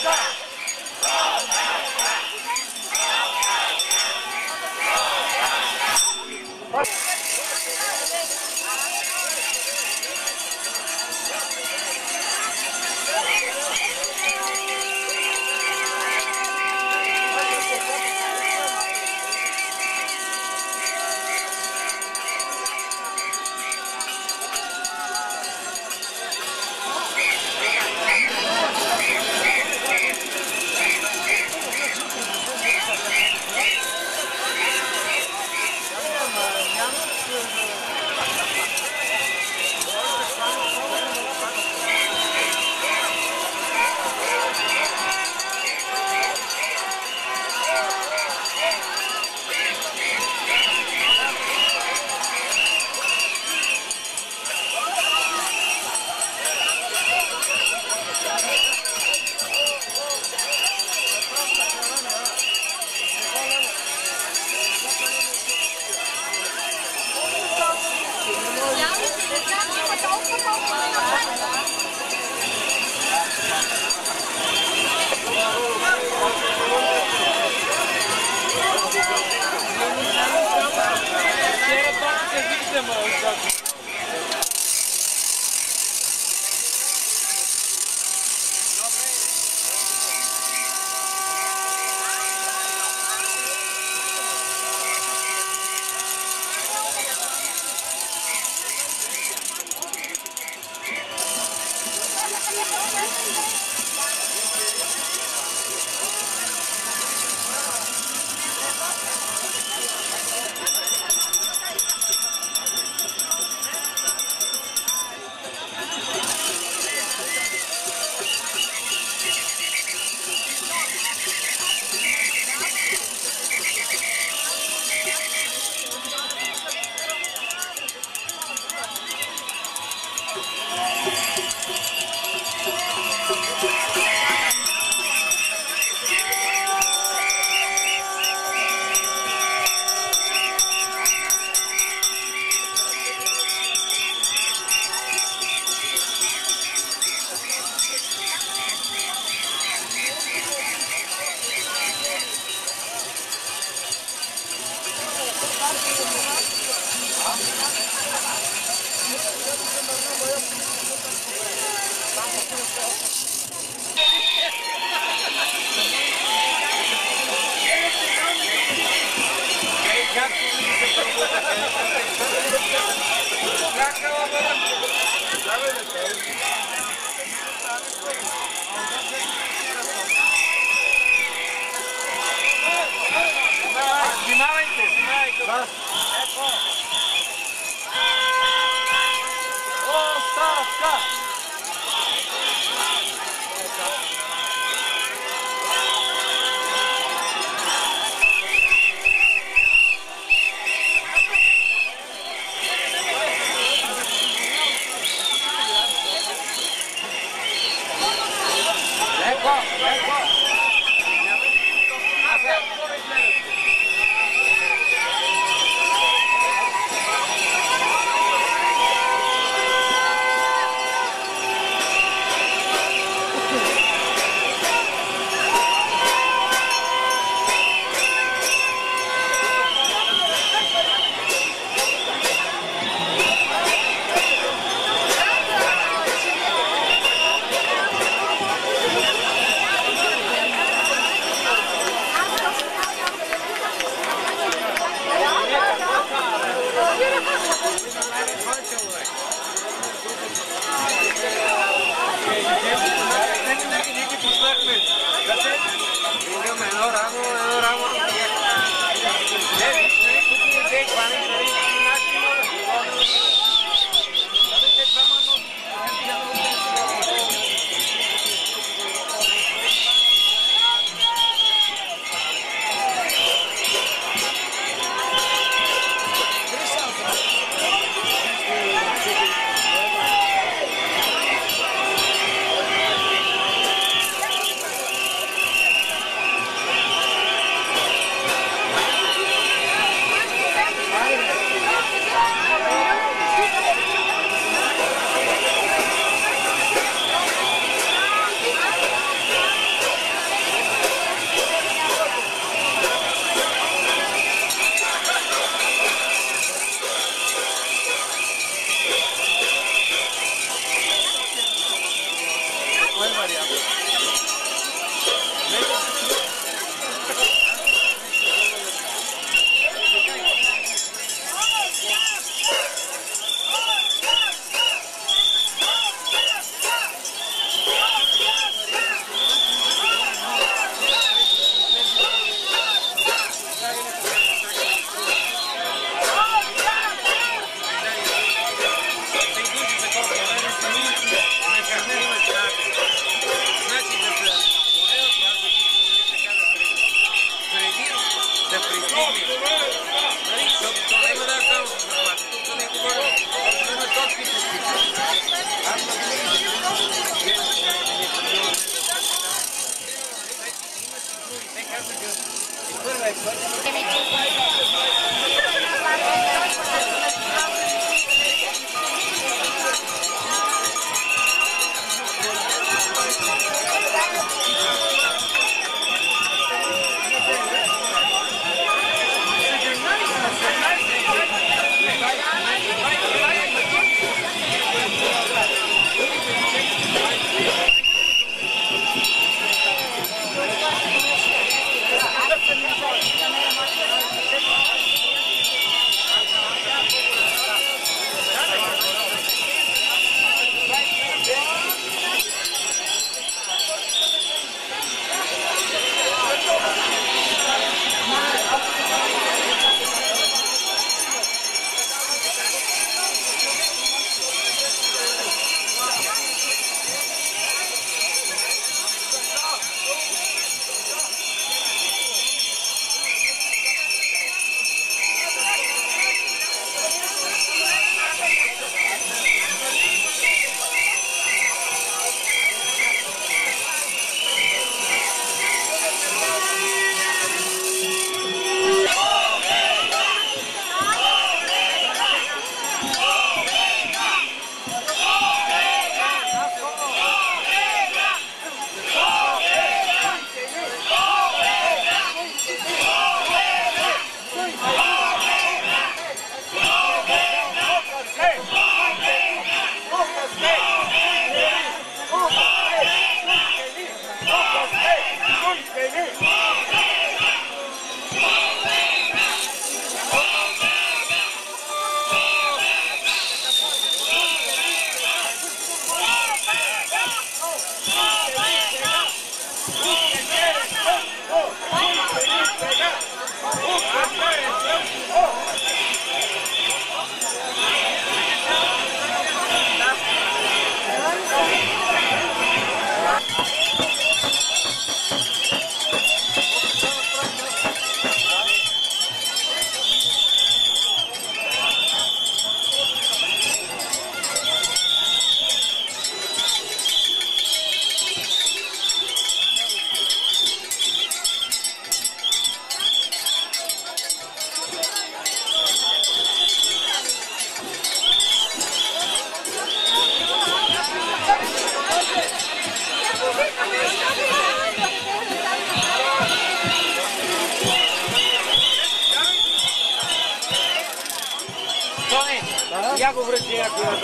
Stop. demais, Ya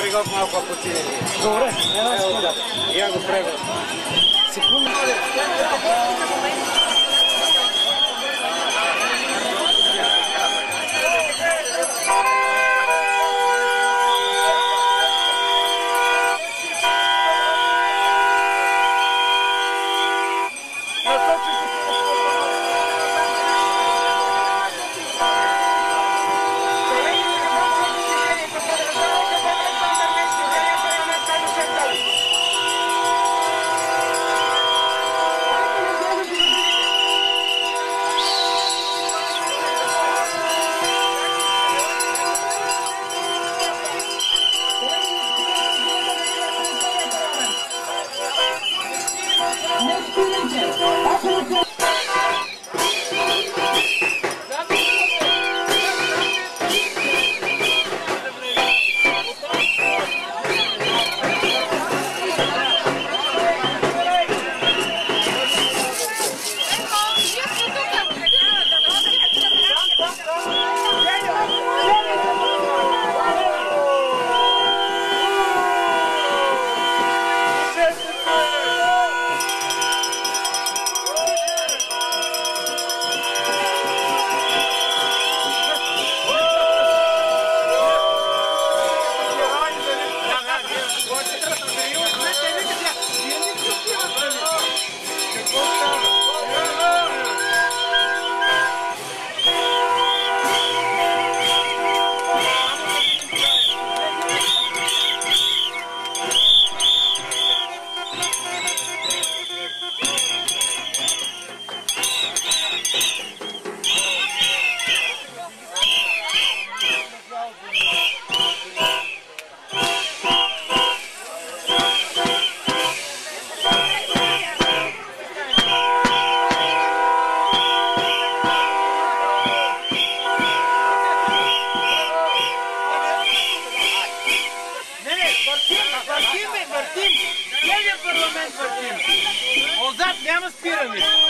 Прегов малко, ако ти Добре, една секунда. Я го прегов. Секунда. Germany.